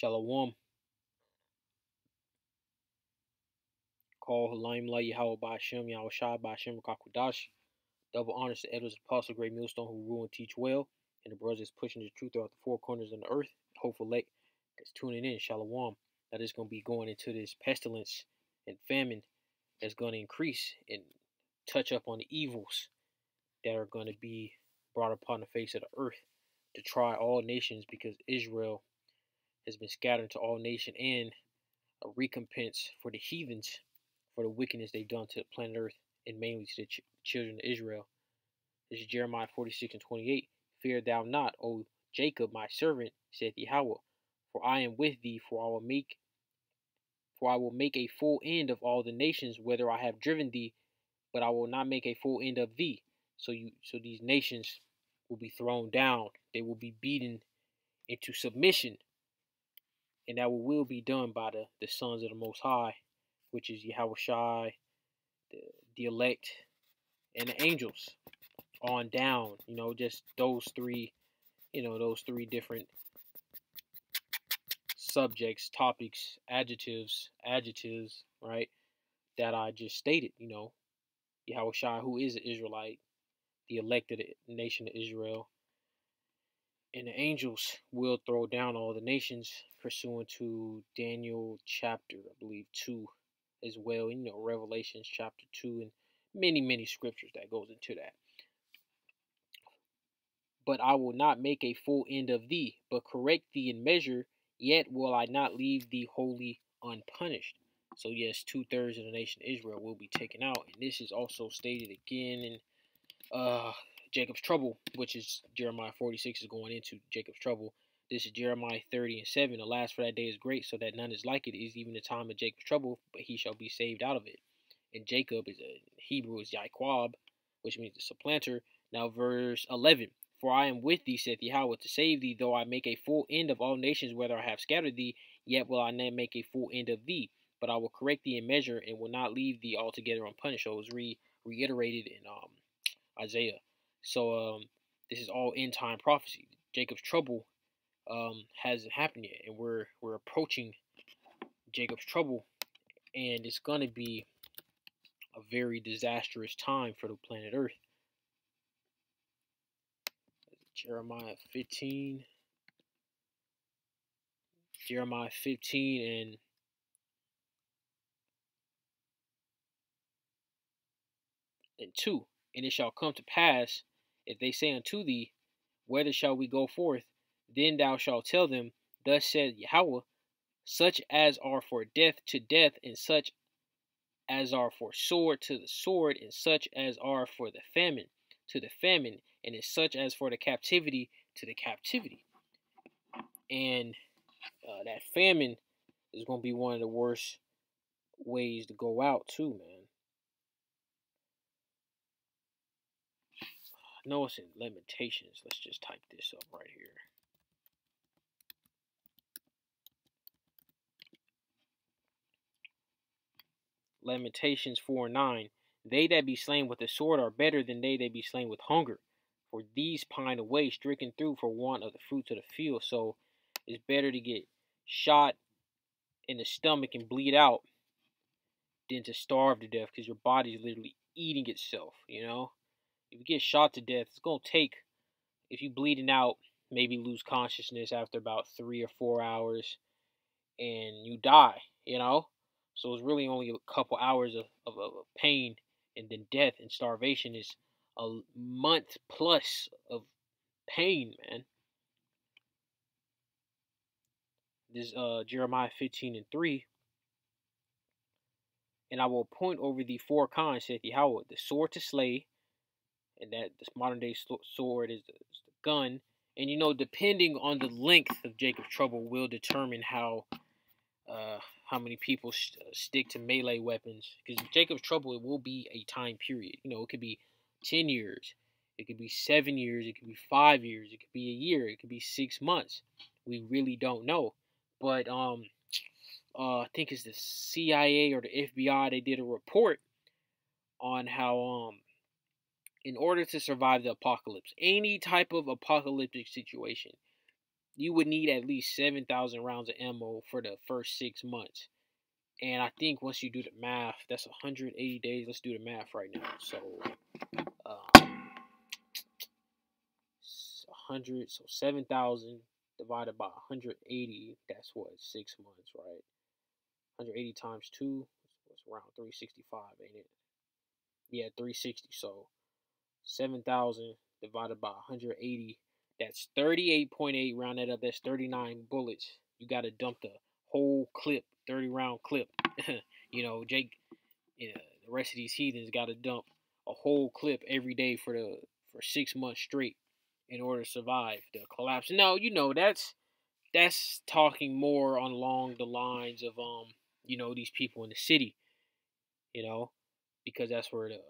Shalom. Call Halim Yahweh Ba'ashem Yahweh Shai Ba'ashem Kakudash. Double honors to Edwards Apostle, Great Millstone, who rule and teach well, and the brothers pushing the truth throughout the four corners of the earth. Hopefully, that's tuning in. Shalom. That is going to be going into this pestilence and famine that's going to increase and touch up on the evils that are going to be brought upon the face of the earth to try all nations because Israel has been scattered to all nations and a recompense for the heathens for the wickedness they've done to the planet earth and mainly to the ch- children of Israel. This is Jeremiah 46 and 28. Fear thou not, O Jacob, my servant, saith Yahweh, for I am with thee, for I will make for I will make a full end of all the nations, whether I have driven thee, but I will not make a full end of thee. So you so these nations will be thrown down. They will be beaten into submission. And that will be done by the, the sons of the Most High, which is Yahweh Shai, the, the elect, and the angels on down. You know, just those three, you know, those three different subjects, topics, adjectives, adjectives, right? That I just stated, you know, Yahweh Shai, who is an Israelite, the elected nation of Israel, and the angels will throw down all the nations, pursuant to Daniel chapter, I believe, two, as well. You know, Revelations chapter two, and many, many scriptures that goes into that. But I will not make a full end of thee, but correct thee in measure Yet will I not leave thee wholly unpunished. So, yes, two thirds of the nation Israel will be taken out. And this is also stated again in uh, Jacob's trouble, which is Jeremiah 46 is going into Jacob's trouble. This is Jeremiah 30 and 7. The last for that day is great, so that none is like it. Is even the time of Jacob's trouble, but he shall be saved out of it. And Jacob is a Hebrew is Yaiquab, which means the supplanter. Now, verse 11. For I am with thee, saith Yahweh, to save thee, though I make a full end of all nations, whether I have scattered thee, yet will I not make a full end of thee. But I will correct thee in measure, and will not leave thee altogether unpunished. So it was re- reiterated in um, Isaiah. So um, this is all end time prophecy. Jacob's trouble um, hasn't happened yet, and we're we're approaching Jacob's trouble, and it's gonna be a very disastrous time for the planet Earth. Jeremiah 15. Jeremiah 15 and and 2. And it shall come to pass, if they say unto thee, Whither shall we go forth? Then thou shalt tell them, Thus said Yahweh, such as are for death to death, and such as are for sword to the sword, and such as are for the famine to the famine, and is such as for the captivity to the captivity. And uh, that famine is going to be one of the worst ways to go out, too, man. No, it's in Lamentations. Let's just type this up right here. Lamentations 4 9. They that be slain with the sword are better than they that be slain with hunger for these pine away, stricken through for want of the fruits of the field. So it's better to get shot in the stomach and bleed out than to starve to death because your body's literally eating itself, you know? If you get shot to death, it's to take, if you bleeding out, maybe lose consciousness after about three or four hours and you die, you know? So it's really only a couple hours of, of, of pain and then death and starvation is a month plus of pain, man. This uh Jeremiah 15 and 3. And I will appoint over thee four kinds, saith Yahweh, the sword to slay, and that this modern day sword is the, is the gun. And you know, depending on the length of Jacob's trouble, will determine how uh, how many people st- stick to melee weapons. Because Jacob's trouble, it will be a time period. You know, it could be 10 years, it could be seven years, it could be five years, it could be a year, it could be six months. We really don't know. But um, uh, I think it's the CIA or the FBI. They did a report on how um, in order to survive the apocalypse, any type of apocalyptic situation, you would need at least 7,000 rounds of ammo for the first six months. And I think once you do the math, that's 180 days. Let's do the math right now. So, um, 100, so 7,000 divided by 180, that's what, six months, right? 180 times two, was around 365, ain't it? Yeah, 360. So 7,000 divided by 180, that's 38.8. Round that up, that's 39 bullets. You got to dump the whole clip, 30 round clip. you know, Jake, you know, the rest of these heathens got to dump a whole clip every day for the for six months straight in order to survive the collapse. No, you know that's that's talking more along the lines of um you know these people in the city, you know, because that's where the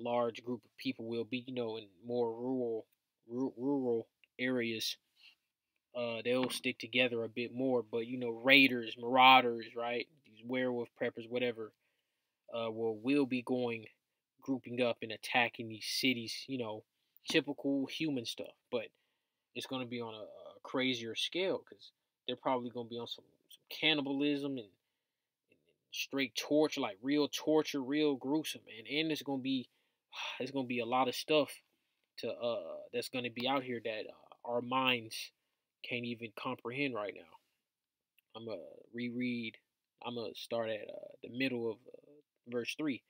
large group of people will be. You know, in more rural rural areas, uh, they'll stick together a bit more. But you know, raiders, marauders, right? These werewolf preppers, whatever, uh, will will be going grouping up and attacking these cities. You know, typical human stuff, but it's going to be on a, a crazier scale because they're probably going to be on some, some cannibalism and, and, straight torture, like real torture, real gruesome, man. And it's going to be there's going to be a lot of stuff to uh that's to be out here that uh, our minds can't even comprehend right now. I'm gonna reread. I'm gonna start at uh, the middle of uh, verse three.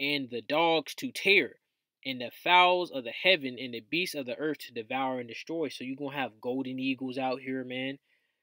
And the dogs to tear, and the fowls of the heaven and the beasts of the earth to devour and destroy. So you're gonna have golden eagles out here, man,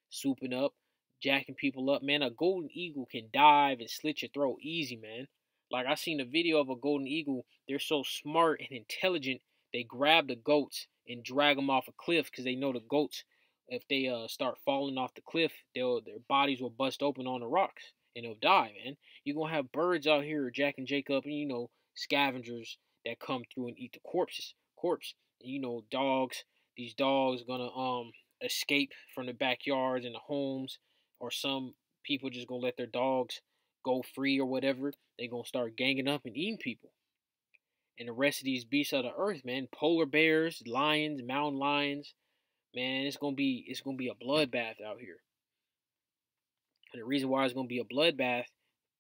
swooping up, jacking people up, man. A golden eagle can dive and slit your throat easy, man. Like I seen a video of a golden eagle. They're so smart and intelligent. They grab the goats and drag them off a cliff because they know the goats. If they uh start falling off the cliff, they'll their bodies will bust open on the rocks and they'll die, man. You're gonna have birds out here, Jack and Jacob, and you know scavengers that come through and eat the corpses, corpse. You know, dogs. These dogs gonna um escape from the backyards and the homes, or some people just gonna let their dogs go free or whatever. They gonna start ganging up and eating people. And the rest of these beasts of the earth, man, polar bears, lions, mountain lions, man, it's gonna be it's gonna be a bloodbath out here. And the reason why it's gonna be a bloodbath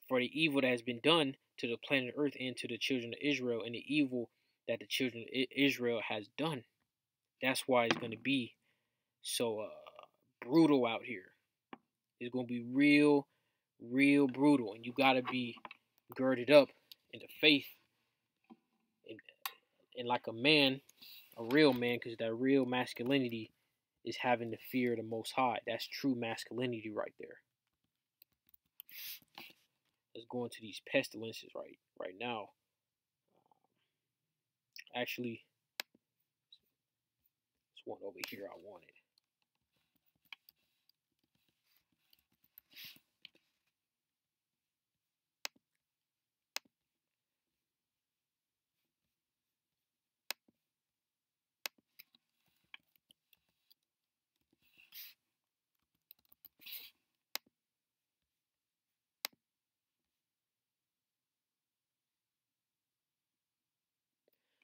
for the evil that has been done to the planet Earth and to the children of Israel and the evil that the children of Israel has done. That's why it's to be so uh, brutal out here. It's to be real, real brutal, and you got to be girded up in the faith and, and like a man, a real man, because that real masculinity is having the fear of the Most High. That's true masculinity right there let's go into these pestilences right right now. Actually, this one over here I wanted.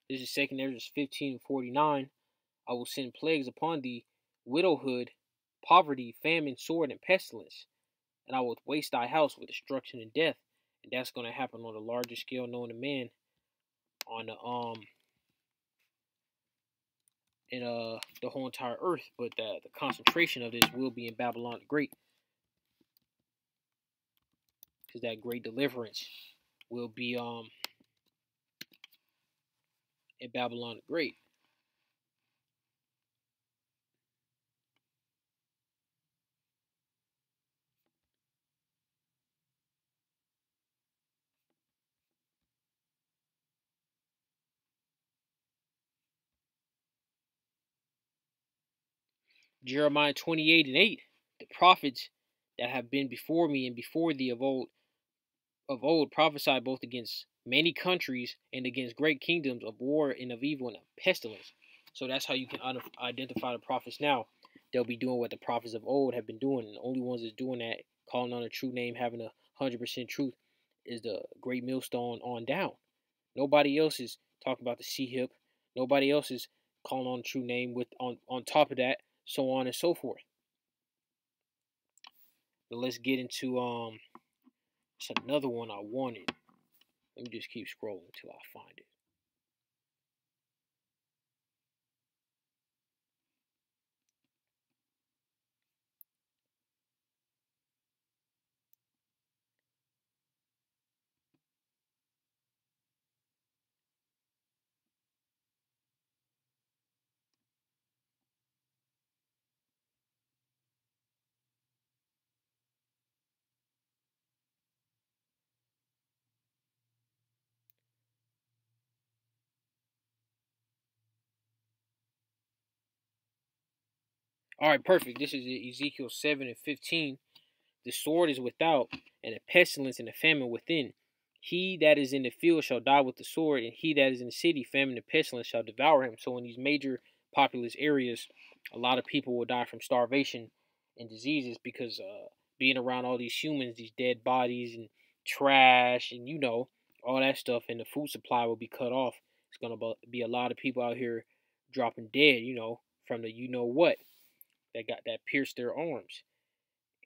This is second Esdras 15 49. I will send plagues upon thee, widowhood, poverty, famine, sword, and pestilence. And I will waste thy house with destruction and death. And that's going to happen on the largest scale known to man on the um in uh the whole entire earth, but the, the concentration of this will be in Babylon the Great. Because that great deliverance will be um in Babylon the Great. Jeremiah 28 and 8, the prophets that have been before me and before thee of old of old prophesied both against many countries and against great kingdoms of war and of evil and of pestilence. So that's how you can identify the prophets now. They'll be doing what the prophets of old have been doing. The only ones that's doing that, calling on a true name, having a hundred percent truth, is the great millstone on down. Nobody else is talking about the sea hip. Nobody else is calling on a true name with on on top of that so on and so forth. But let's get into um it's another one I wanted. Let me just keep scrolling until I find it. All right, perfect. This is Ezekiel 7 and 15. The sword is without, and a pestilence and a famine within. He that is in the field shall die with the sword, and he that is in the city, famine and pestilence shall devour him. So, in these major populous areas, a lot of people will die from starvation and diseases because uh, being around all these humans, these dead bodies, and trash, and you know, all that stuff, and the food supply will be cut off. It's going to be a lot of people out here dropping dead, you know, from the you know what that got that pierced their arms.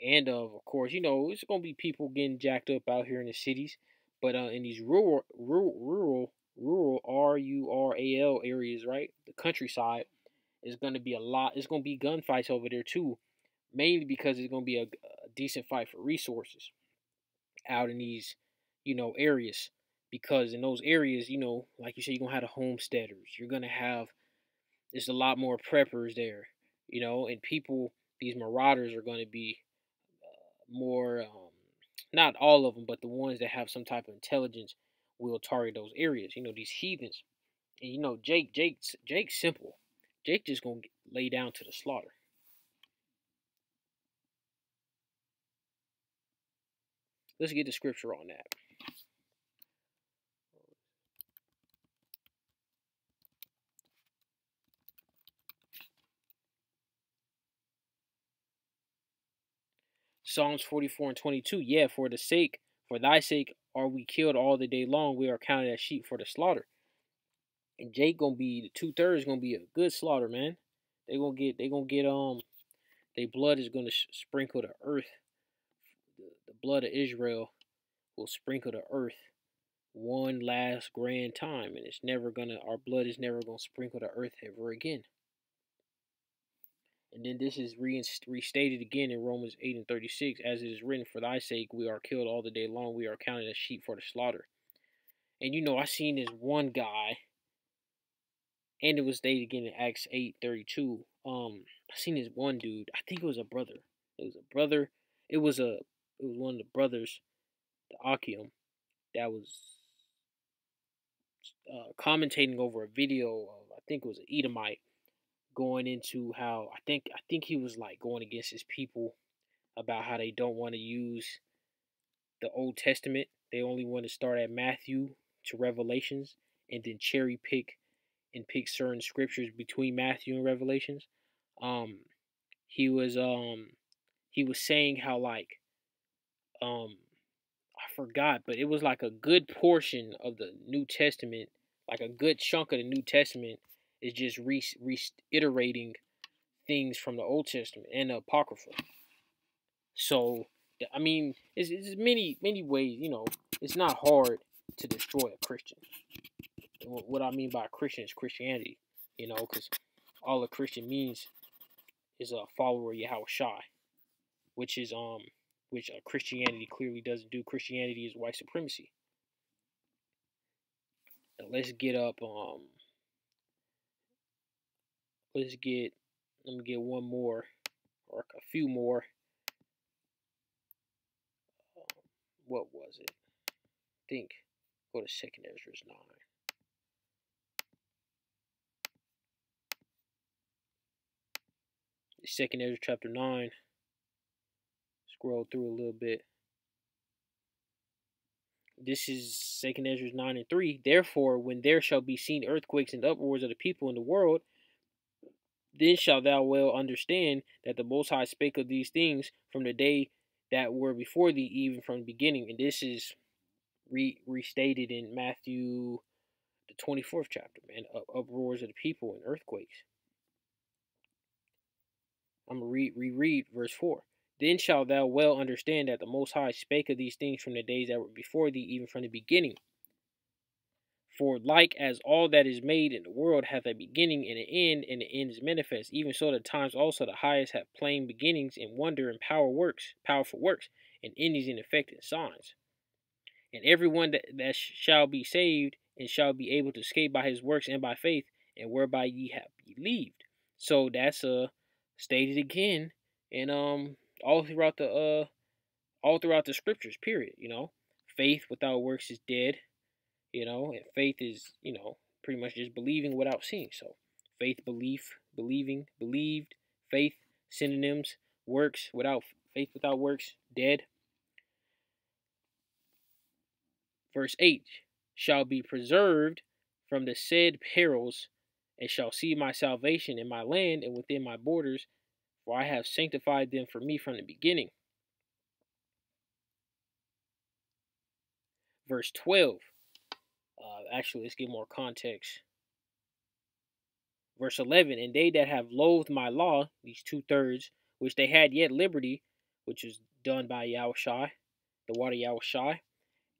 And uh, of course, you know, it's gonna be people getting jacked up out here in the cities, but uh, in these rural, rural, rural, rural R U R A L areas, right, the countryside, is gonna be a lot. It's gonna be gunfights over there too, mainly because it's gonna be a, a decent fight for resources out in these, you know, areas. Because in those areas, you know, like you said, you're gonna have the homesteaders. You're gonna have there's a lot more preppers there you know, and people, these marauders are going to be uh, more, um, not all of them, but the ones that have some type of intelligence will target those areas. You know, these heathens. And you know, Jake, Jake, Jake's simple. Jake just gonna lay down to the slaughter. Let's get the scripture on that. Psalms 44 and 22. Yeah, for the sake, for thy sake are we killed all the day long. We are counted as sheep for the slaughter. And Jake gonna be the two thirds gonna be a good slaughter, man. They gonna get they gonna get um their blood is gonna sprinkle the earth. The, the blood of Israel will sprinkle the earth one last grand time, and it's never gonna our blood is never gonna sprinkle the earth ever again. And then this is restated again in Romans 8 and 36, as it is written, For thy sake we are killed all the day long, we are counted as sheep for the slaughter. And you know, I seen this one guy, and it was stated again in Acts 8 32. Um, I seen this one dude, I think it was a brother. It was a brother, it was a it was one of the brothers, the Achium, that was uh, commentating over a video of I think it was an Edomite going into how I think I think he was like going against his people about how they don't want to use the Old Testament. They only want to start at Matthew to Revelations and then cherry pick and pick certain scriptures between Matthew and Revelations. Um he was um he was saying how like um I forgot, but it was like a good portion of the New Testament, like a good chunk of the New Testament is just re- reiterating things from the Old Testament and the Apocrypha. So, I mean, it's, it's many many ways. You know, it's not hard to destroy a Christian. What I mean by Christian is Christianity. You know, because all a Christian means is a follower of Yahweh Shai, which is um which uh, Christianity clearly doesn't do. Christianity is white supremacy. Now let's get up um let's get let me get one more or a few more. Um, what was it? I think go to second Esdras 9 second Esdras chapter 9 scroll through a little bit. This is second Esdras 9 and 3 therefore when there shall be seen earthquakes and uproars of the people in the world then shalt thou well understand that the Most High spake of these things from the day that were before thee, even from the beginning. And this is re- restated in Matthew, the 24th chapter, man. Up- uproars of the people and earthquakes. I'm going to read, reread verse 4. Then shalt thou well understand that the Most High spake of these things from the days that were before thee, even from the beginning. For like as all that is made in the world hath a beginning and an end, and the end is manifest, even so the times also the highest have plain beginnings and wonder and power works, powerful works, and endings in effect and signs. And everyone that, that shall be saved and shall be able to escape by his works and by faith, and whereby ye have believed. So that's uh stated again and um all throughout the uh all throughout the scriptures, period. You know, faith without works is dead. You know, and faith is, you know, pretty much just believing without seeing. So faith, belief, believing, believed, faith, synonyms, works without faith without works, dead. Verse 8 shall be preserved from the said perils, and shall see my salvation in my land and within my borders, for I have sanctified them for me from the beginning. Verse 12. Actually, let's get more context. Verse 11. And they that have loathed my law, these two thirds, which they had yet liberty, which is done by Yahushai, the water Yahushai,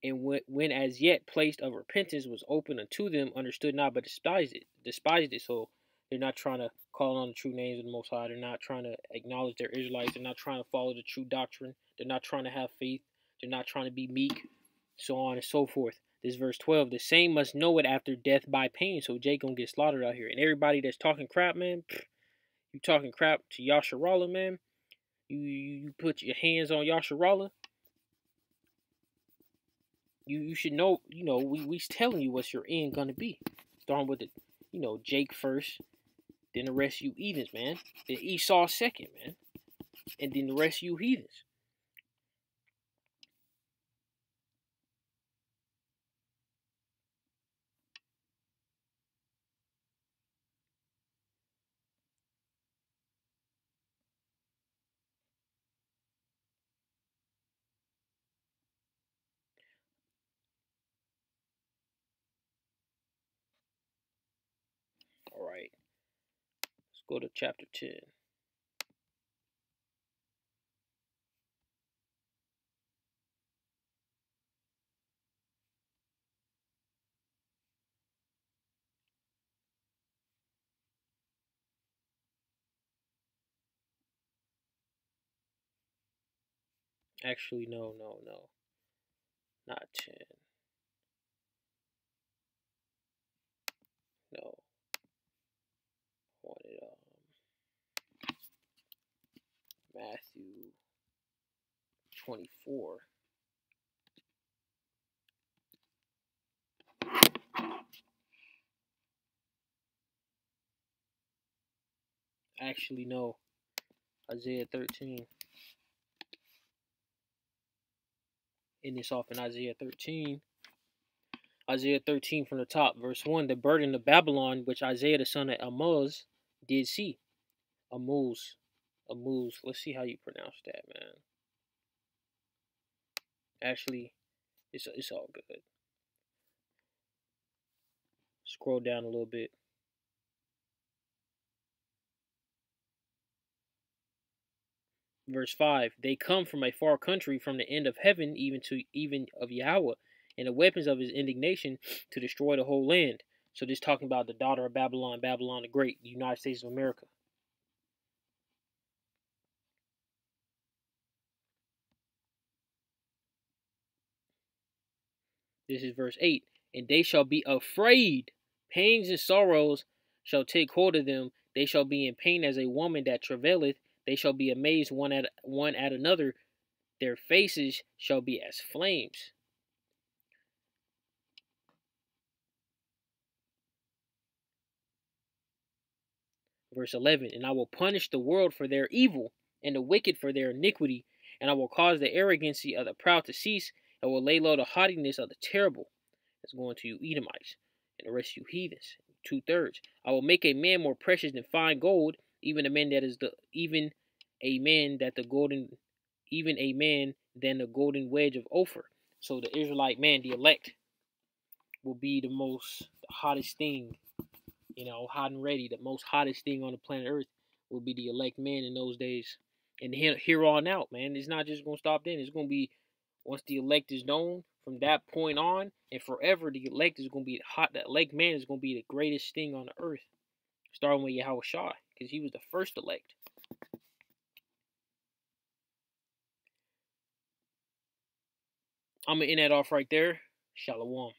and when, when as yet placed of repentance was open unto them, understood not, but despised it. Despised it. So they're not trying to call on the true names of the Most High. They're not trying to acknowledge their Israelites. They're not trying to follow the true doctrine. They're not trying to have faith. They're not trying to be meek, so on and so forth. This verse 12, the same must know it after death by pain. So Jake gonna get slaughtered out here. And everybody that's talking crap, man, you talking crap to Yasharallah, man. You, you, you put your hands on Yasharallah. You you should know, you know, we we's telling you what's your end gonna be. Starting with the, you know, Jake first, then the rest you heathens, man. Then Esau second, man. And then the rest you heathens. All right. Let's go to chapter 10. Actually, no, no, no. Not 10. No. I wanted um Matthew 24. Actually, no. Isaiah 13. And this off in Isaiah 13. Isaiah 13 from the top, verse 1 The burden of Babylon, which Isaiah the son of Amoz did see. Amuz. Amuz. Let's see how you pronounce that, man. Actually, it's, it's all good. Scroll down a little bit. Verse 5 They come from a far country, from the end of heaven, even to even of Yahweh, and the weapons of his indignation to destroy the whole land. So this talking about the daughter of Babylon, Babylon the Great, the United States of America. This is verse 8. And they shall be afraid. Pains and sorrows shall take hold of them. They shall be in pain as a woman that travaileth. They shall be amazed one at one at another. Their faces shall be as flames. Verse 11 And I will punish the world for their evil, and the wicked for their iniquity, and I will cause the arrogancy of the proud to cease, and will lay low the haughtiness of the terrible. That's going to you Edomites, and the rest of you heathens. Two thirds. I will make a man more precious than fine gold, even a man that is the even a man that the golden even a man than the golden wedge of Ophir. So the Israelite man, the elect, will be the most the hottest thing you know, hot and ready, the most hottest thing on the planet Earth will be the elect man in those days. And here, here on out, man, it's not just gonna stop then. It's gonna be once the elect is known from that point on and forever. The elect is gonna be hot. That elect man is gonna be the greatest thing on the earth, starting with Yahweh Shah, because he was the first elect. I'm gonna end that off right there. Shalom.